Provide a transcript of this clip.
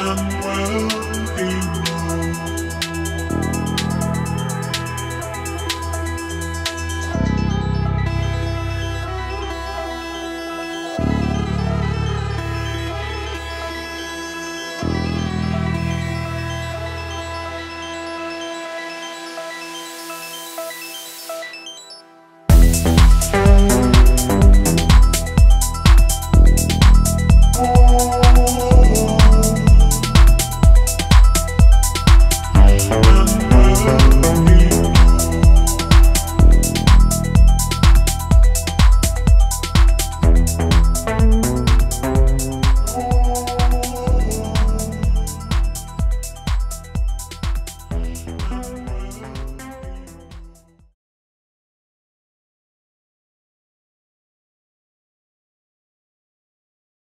and well.